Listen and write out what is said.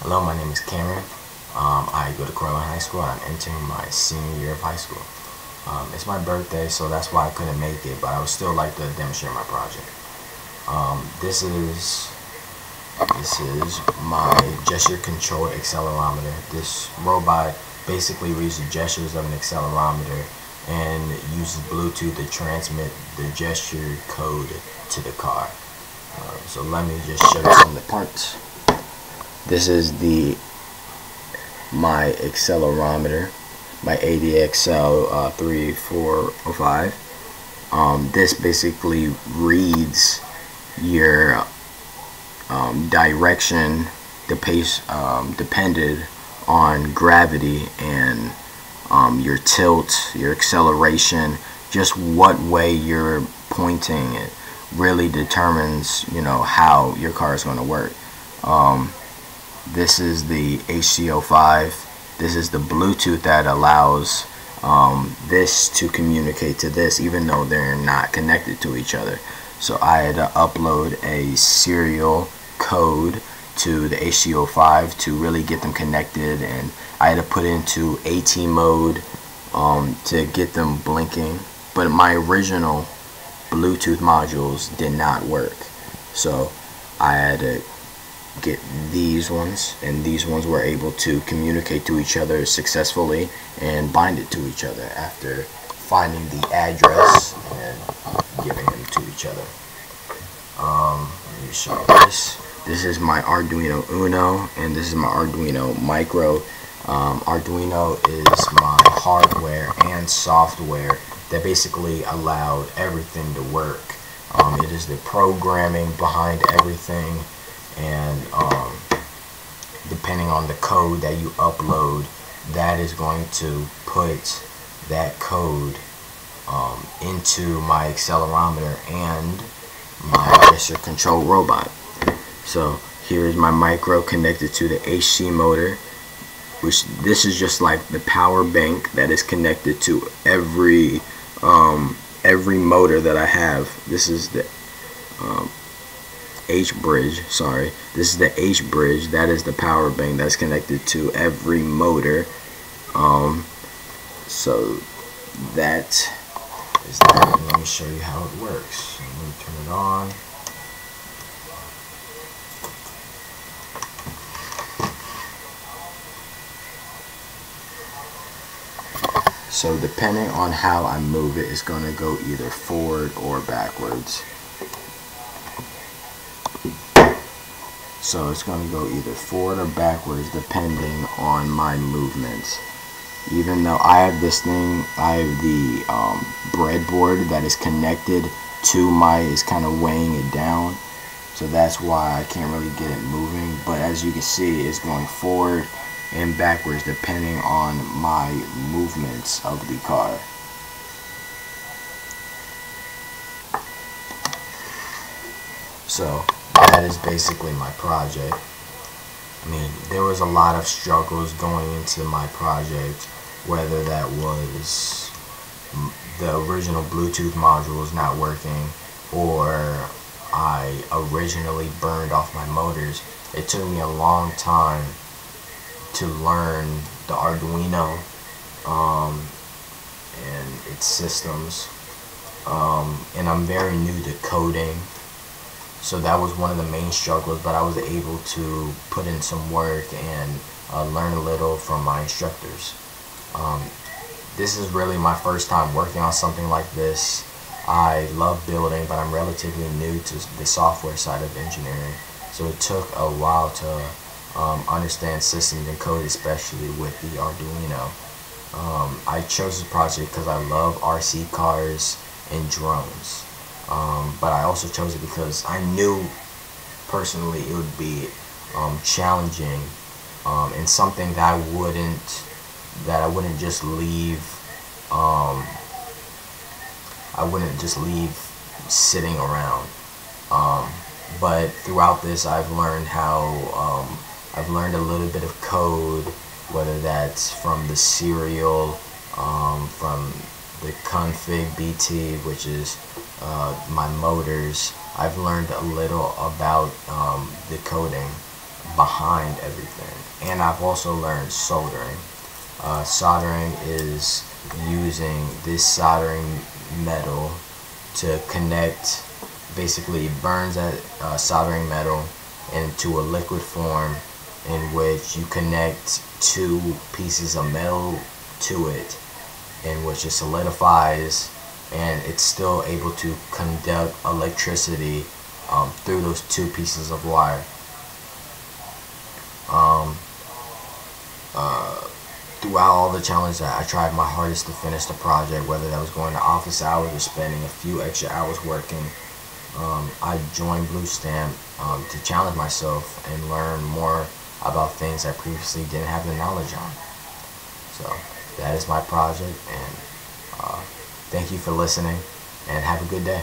Hello, my name is Kameron. Um, I go to Cortland High School I'm entering my senior year of high school. Um, it's my birthday, so that's why I couldn't make it, but I would still like to demonstrate my project. Um, this is this is my gesture control accelerometer. This robot basically reads the gestures of an accelerometer and uses Bluetooth to transmit the gesture code to the car. Uh, so let me just show you some of the parts. This is the my accelerometer, my ADXL uh, 3405. Um, this basically reads your um, direction, the pace um, depended on gravity and um, your tilt, your acceleration, just what way you're pointing it really determines, you know, how your car is going to work. Um, this is the HC05. This is the Bluetooth that allows um, this to communicate to this, even though they're not connected to each other. So I had to upload a serial code to the HC05 to really get them connected and I had to put into AT mode um, to get them blinking but my original Bluetooth modules did not work so I had to get these ones and these ones were able to communicate to each other successfully and bind it to each other after finding the address and giving them to each other um, let me show you this this is my Arduino Uno and this is my Arduino Micro. Um, Arduino is my hardware and software that basically allowed everything to work. Um, it is the programming behind everything and um, depending on the code that you upload that is going to put that code um, into my accelerometer and my gesture control robot. So here is my micro connected to the AC motor which this is just like the power bank that is connected to every um, every motor that I have. This is the um, H bridge, sorry. This is the H bridge. That is the power bank that's connected to every motor. Um, so that is that. Let me show you how it works. Let me turn it on. So depending on how I move it, it's going to go either forward or backwards. So it's going to go either forward or backwards depending on my movements. Even though I have this thing, I have the um, breadboard that is connected to my, is kind of weighing it down. So that's why I can't really get it moving. But as you can see, it's going forward and backwards depending on my movements of the car. So that is basically my project. I mean, there was a lot of struggles going into my project, whether that was the original Bluetooth modules not working or I originally burned off my motors. It took me a long time to learn the Arduino um, and its systems. Um, and I'm very new to coding. So that was one of the main struggles, but I was able to put in some work and uh, learn a little from my instructors. Um, this is really my first time working on something like this. I love building, but I'm relatively new to the software side of engineering. So it took a while to um, understand systems and code, especially with the Arduino. Um, I chose this project because I love RC cars and drones. Um, but I also chose it because I knew personally it would be um, challenging um, and something that I wouldn't that I wouldn't just leave um, I wouldn't just leave sitting around. But throughout this I've learned how I've learned a little bit of code, whether that's from the serial, um, from the config BT, which is uh, my motors. I've learned a little about um, the coding, behind everything. And I've also learned soldering. Uh, soldering is using this soldering metal to connect, basically burns that uh, soldering metal into a liquid form in which you connect two pieces of metal to it in which it solidifies and it's still able to conduct electricity um, through those two pieces of wire. Um, uh, throughout all the challenges, I tried my hardest to finish the project, whether that was going to office hours or spending a few extra hours working. Um, I joined Bluestamp um, to challenge myself and learn more about things I previously didn't have the knowledge on. So that is my project, and uh, thank you for listening, and have a good day.